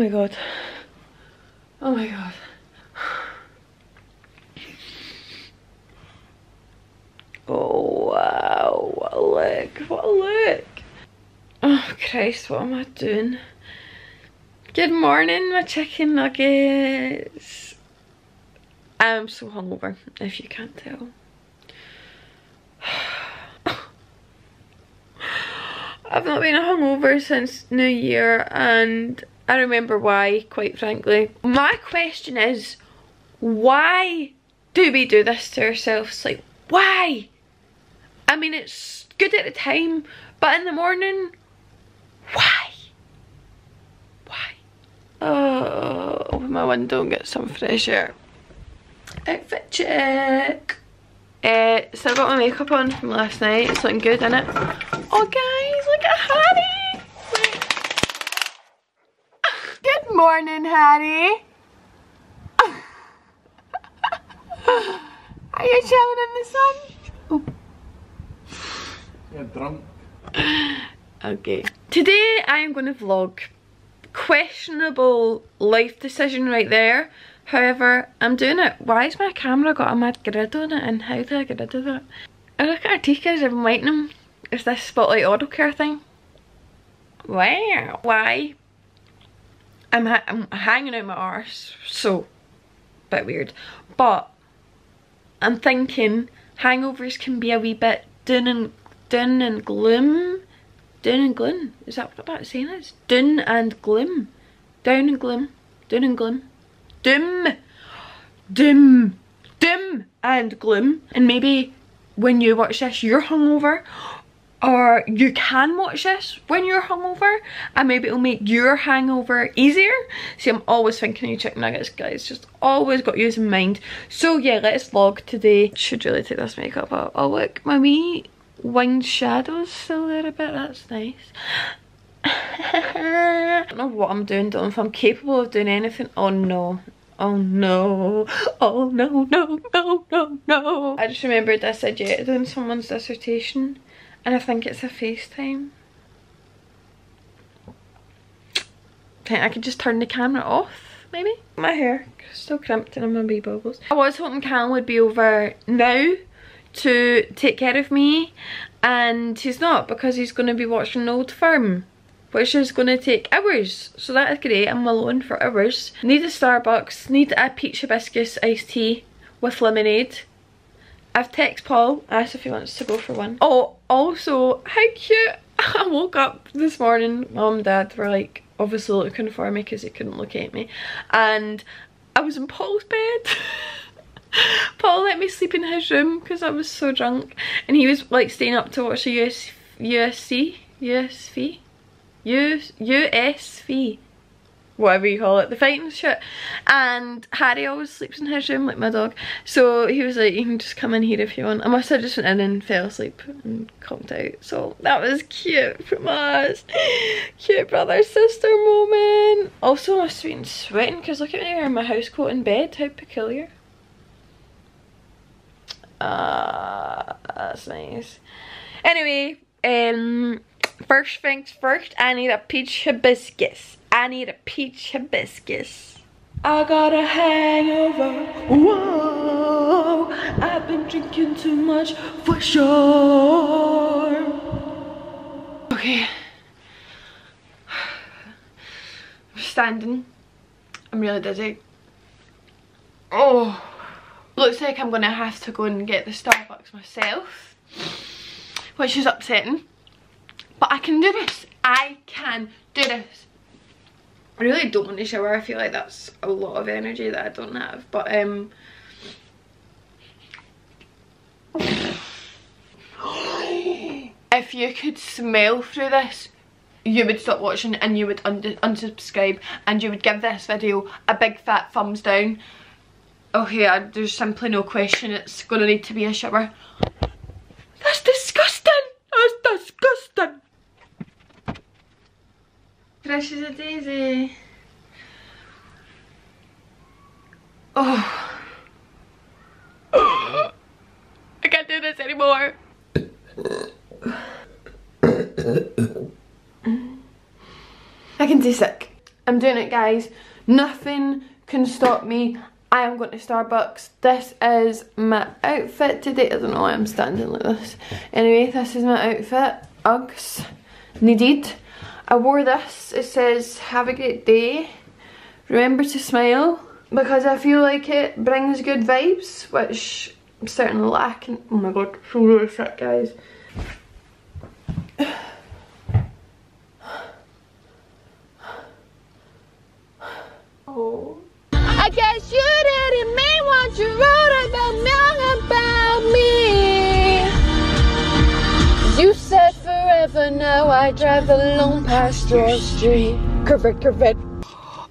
my god. Oh my god. Oh wow, what a look, what a look. Oh Christ, what am I doing? Good morning, my chicken nuggets. I'm so hungover, if you can't tell. I've not been hungover since New Year and I remember why, quite frankly. My question is, why do we do this to ourselves? Like, why? I mean, it's good at the time, but in the morning, why? Why? Oh, open my window and get some fresh air. Outfit check. Uh, so I got my makeup on from last night. It's looking good, isn't it? Oh guys, look at Harry! Good morning, Hattie. Are you chilling in the sun? Oh. You're drunk. Okay. Today I am going to vlog. Questionable life decision right there. However, I'm doing it. Why has my camera got a mad grid on it and how do I get rid of that? I look at our I've been waiting them. Is this Spotlight Auto Care thing? Wow. Why? I'm, ha I'm hanging out my arse, so, bit weird. But, I'm thinking hangovers can be a wee bit doom and, doom and gloom Down and gloom. Is that what that saying is? Down and gloom. Down and gloom. Down and gloom. Doom. Doom. Doom and gloom. And maybe when you watch this you're hungover or you can watch this when you're hungover and maybe it'll make your hangover easier. See, I'm always thinking of you chicken nuggets, guys. Just always got you in mind. So yeah, let's vlog today. Should really take this makeup out. Oh look, my wee winged shadows still there a bit. That's nice. I don't know what I'm doing, don't know if I'm capable of doing anything. Oh no. Oh no. Oh no, no, no, no, no. I just remembered I said yeah doing someone's dissertation and I think it's a FaceTime. think I could just turn the camera off, maybe? My hair still crimped and I'm gonna be bubbles. I was hoping Callum would be over now to take care of me and he's not because he's going to be watching Old Firm which is going to take hours so that is great I'm alone for hours need a Starbucks need a peach hibiscus iced tea with lemonade I've texted Paul asked if he wants to go for one. Oh also how cute. I woke up this morning mom and dad were like obviously looking for me because they couldn't locate at me and I was in Paul's bed. Paul let me sleep in his room because I was so drunk and he was like staying up to watch the US, USC, USV, US, USV, whatever you call it, the fighting shit. And Harry always sleeps in his room like my dog. So he was like, you can just come in here if you want. I must have just went in and fell asleep and conked out. So that was cute from us. cute brother sister moment. Also I must have been sweating because look at me wearing my house coat in bed. How peculiar. Uh, that's nice. Anyway, um, first things first, I need a peach hibiscus. I need a peach hibiscus. I got a hangover. Whoa, I've been drinking too much for sure. Okay. I'm standing. I'm really dizzy. Oh. Looks like I'm gonna have to go and get the Starbucks myself, which is upsetting. But I can do this. I can do this. I really don't want to shower. I feel like that's a lot of energy that I don't have. But um if you could smell through this, you would stop watching and you would un unsubscribe and you would give this video a big fat thumbs down Okay, I, there's simply no question it's gonna need to be a shower. That's disgusting! That's disgusting! Fresh as a daisy. Oh. I can't do this anymore. I can taste sick. I'm doing it guys. Nothing can stop me. I am going to Starbucks. This is my outfit today. I don't know why I'm standing like this. Anyway, this is my outfit. Uggs. Needed. I wore this. It says, have a great day. Remember to smile. Because I feel like it brings good vibes, which I'm certainly lacking. Oh my god, so really sick guys. I drive alone past your street. Correct, correct.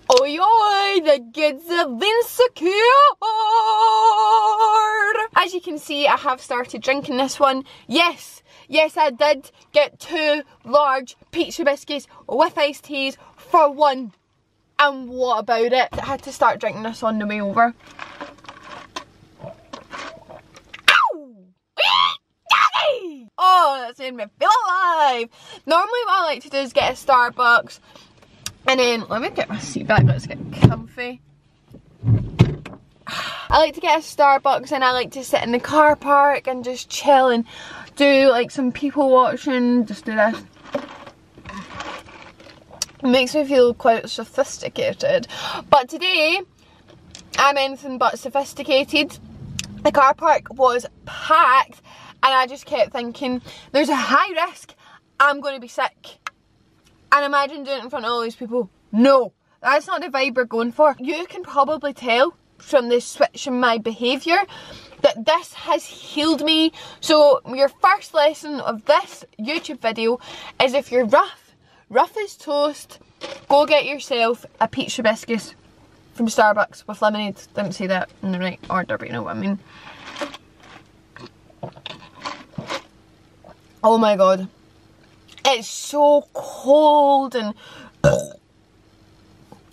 Oh, yoy, the kids have been secured. As you can see, I have started drinking this one. Yes, yes, I did get two large peach hibiscus with iced teas for one. And what about it? I had to start drinking this on the way over. Oh, that's made me feel alive. Normally what I like to do is get a Starbucks and then, let me get my seat back, let's get comfy. I like to get a Starbucks and I like to sit in the car park and just chill and do like some people watching, just do this. It makes me feel quite sophisticated. But today, I'm anything but sophisticated. The car park was packed and I just kept thinking, there's a high risk I'm going to be sick. And imagine doing it in front of all these people. No, that's not the vibe we're going for. You can probably tell from the switch in my behaviour that this has healed me. So your first lesson of this YouTube video is if you're rough, rough as toast, go get yourself a peach biscuit from Starbucks with lemonade. Didn't say that in the right order, but you know what I mean. Oh my god. It's so cold and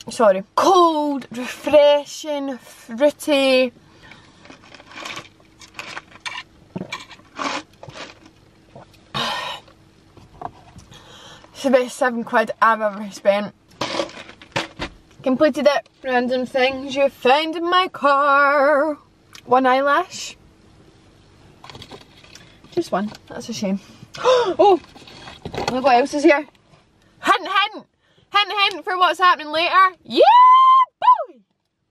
sorry, cold, refreshing, fruity. It's the best seven quid I've ever spent. Completed it. Random things you find in my car. One eyelash. Just one. That's a shame. oh! oh Look what else is here. Hint, hint! Hint, hint for what's happening later. Yeah, boy!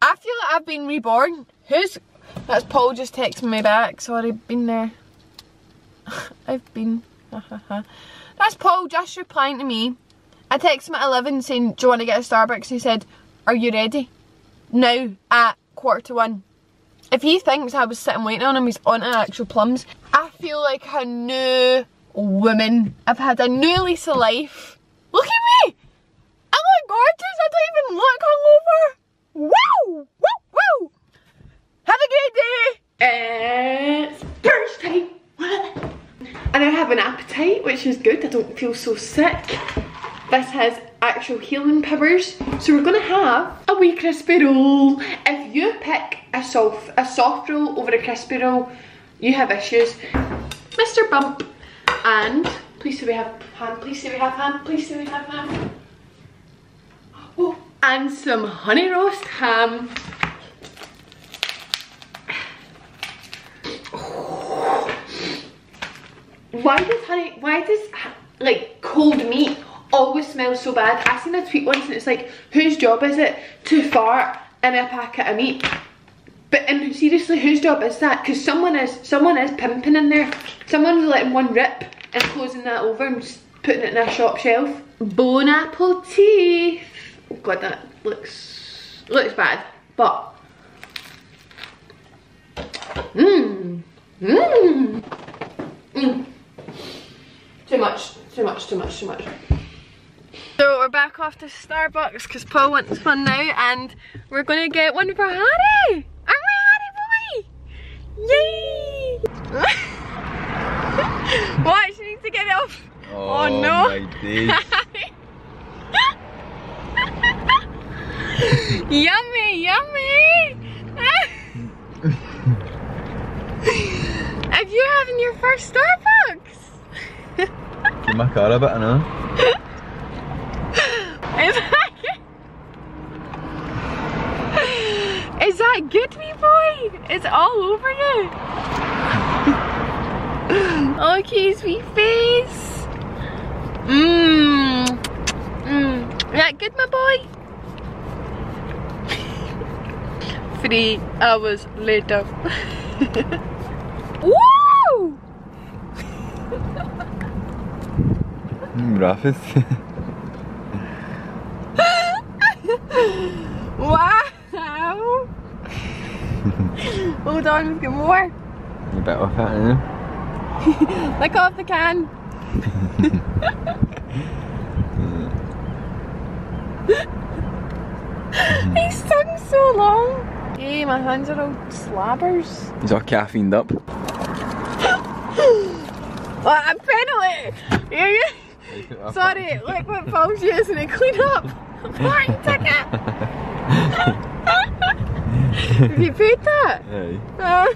I feel like I've been reborn. Who's... That's Paul just texting me back. Sorry, been there. I've been... That's Paul just replying to me. I texted him at 11 saying, do you want to get a Starbucks? He said, are you ready? Now, at quarter to one. If he thinks I was sitting waiting on him, he's on to actual plums. I feel like a new woman. I've had a new lease of life. Look at me! I look gorgeous, I don't even look hungover. Wow! Woo! Woo! Have a great day! It's Thursday! and I have an appetite, which is good. I don't feel so sick. This has actual healing powers. So we're gonna have a wee crispy roll. If you pick a soft, a soft roll over a crispy roll, you have issues. Mr. Bump and please say we have ham, please say we have ham, please say we have ham. Oh, and some honey roast ham. Why does honey, why does like cold meat always smell so bad? I seen a tweet once and it's like, whose job is it to fart in a packet of meat? But and seriously, whose job is that? Because someone is someone is pimping in there. Someone's letting one rip and closing that over and just putting it in a shop shelf. Bone apple teeth. Oh god, that looks looks bad, but mmm, mmm, mmm. Too much, too much, too much, too much. So we're back off to Starbucks because Paul wants one now and we're gonna get one for Harry! Aren't we Harry boy? Yay! what? She needs to get it off. Oh, Oh, no. yummy, yummy! if you're having your first Starbucks? Give my car a bit, I know. Is that good? Is that good, wee boy? It's all over you. okay, sweet face. Mmm. Mmm. That good, my boy? Three hours later. Woo! Mm, Rafis. Wow! Hold on, let's get more. you bet off it, Know. Lick off the can. He's tongue so long. Hey, my hands are all slabbers. He's all caffeined up. Well, I'm penalty. Yeah, yeah. Sorry, look what Paul's using to clean up. Parking ticket. Have you paid that? Hey. Uh.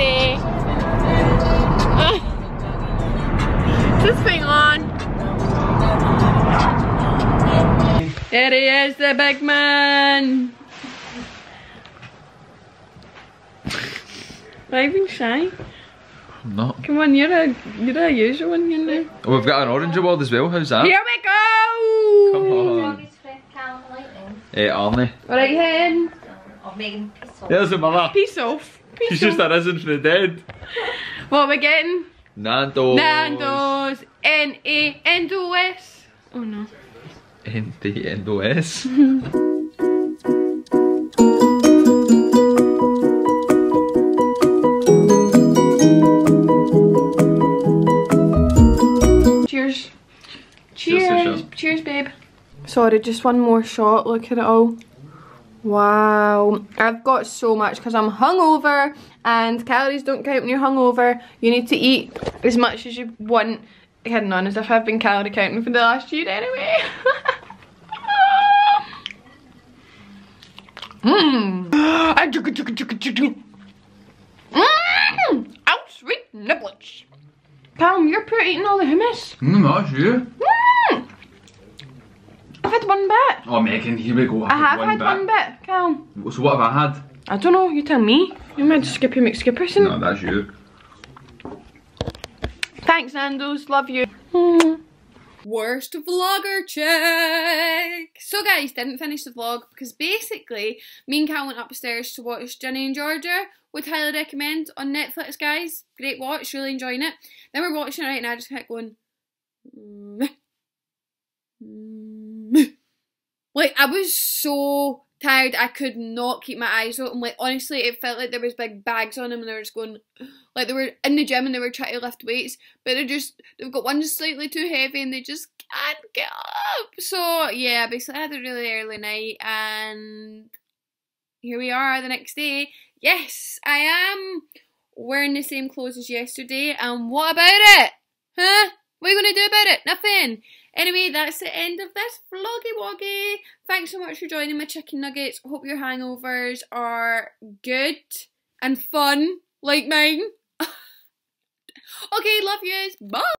Daddy. Is ah. this thing on? There he is, the big man. Not even shy. I'm not. Come on, you're a you're a usual one, you know. Oh, we've got an orange award as well, how's that? Here we go. Come on. Doggy's friend Callum Lightning. Hey, Arnie. Right hen. Of Megan Pistol. There's a mother. Peace off. She's just arisen from the dead. What are we getting? Nando's. Nando's. N A N O S. Oh no. Cheers. Cheers, Cheers. Cheers, babe. Sorry, just one more shot. Look at it all. Wow. I've got so much because I'm hungover and calories don't count when you're hungover. You need to eat as much as you want. Kidding on as if I've been calorie counting for the last year anyway. Mmm. Mmm. Ow, sweet niblets. Calm, you're pure eating all the hummus. Mm, that's you. Mm. I've had one bit. Oh, Megan, here we go. I have had one bit, Calm. So what have I had? I don't know, you tell me. You might just Skippy McSkipperson. No, that's you. Thanks, Nando's. Love you. Worst vlogger check. So guys, didn't finish the vlog because basically me and Cal went upstairs to watch Ginny and Georgia. Would highly recommend on Netflix, guys. Great watch, really enjoying it. Then we're watching it right and I just kept going. "Mm, mm." Like I was so tired, I could not keep my eyes open. Like honestly, it felt like there was big bags on them, and they were just going, like they were in the gym and they were trying to lift weights, but they're just they've got one slightly too heavy and they just can't get up. So yeah, basically I had a really early night, and here we are the next day. Yes, I am wearing the same clothes as yesterday, and what about it? Huh? What are you gonna do about it? Nothing. Anyway, that's the end of this vloggy woggy. Thanks so much for joining my chicken nuggets. Hope your hangovers are good and fun like mine. okay, love yous. Bye.